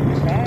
Okay.